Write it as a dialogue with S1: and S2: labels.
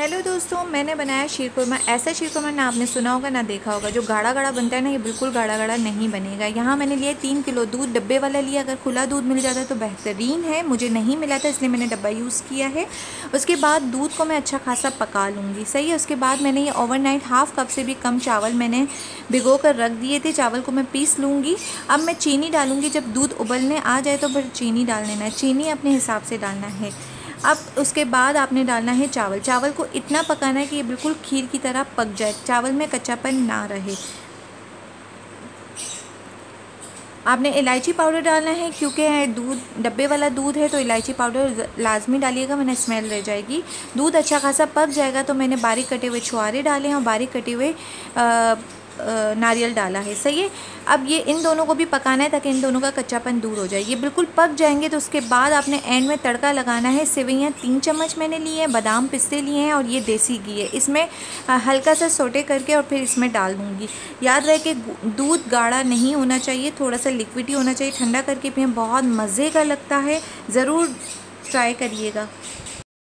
S1: Hello दोस्तों, मैंने बनाया शीर कुरमा ऐसा शीर कुरमा ना आपने सुना होगा, ना देखा होगा। जो गाढ़ा गाढ़ा बनता है ना, ये बिल्कुल गाढ़ा गाढ़ा नहीं बनेगा। यहाँ मैंने लिया तीन किलो दूध। डब्बे वाला लिया, अगर खुला दूध मिल जाता तो बेहतरीन है। मुझे नहीं मिला था, इसलिए मैंने डब्बा यूज़ किया है। उसके बाद दूध को मैं अच्छा खासा पका लूँगी। सही है, उसके बाद मैंने ये ओवरनाइट हाफ़ कप से भी कम चावल मैंने भिगो कर रख दिए थे। चावल को मैं पीस लूँगी। अब मैं चीनी डालूँगी। जब दूध उबलने आ जाए तो फिर चीनी डाल लेना है चीनी अपने हिसाब से डालना है। अब उसके बाद आपने डालना है चावल। चावल को इतना पकाना है कि ये बिल्कुल खीर की तरह पक जाए। चावल में कच्चापन ना रहे। आपने इलायची पाउडर डालना है, क्योंकि दूध, डब्बे वाला दूध है तो इलायची पाउडर लाजमी डालिएगा, वरना स्मेल रह जाएगी। दूध अच्छा खासा पक जाएगा तो मैंने बारीक कटे हुए छुआरे डाले हैं और बारीक कटे हुए नारियल डाला है। सही है? अब ये इन दोनों को भी पकाना है ताकि इन दोनों का कच्चापन दूर हो जाए। ये बिल्कुल पक जाएँगे तो उसके बाद आपने एंड में तड़का लगाना है। सेवैयाँ तीन चम्मच मैंने लिए हैं, बादाम पिस्ते लिए हैं और ये देसी घी है। इसमें हल्का सा सोटे करके और फिर इसमें डाल दूँगी। याद रहे कि दूध गाढ़ा नहीं होना चाहिए, थोड़ा सा लिक्विड ही होना चाहिए। ठंडा करके पिए बहुत मज़े का लगता है। ज़रूर ट्राई करिएगा।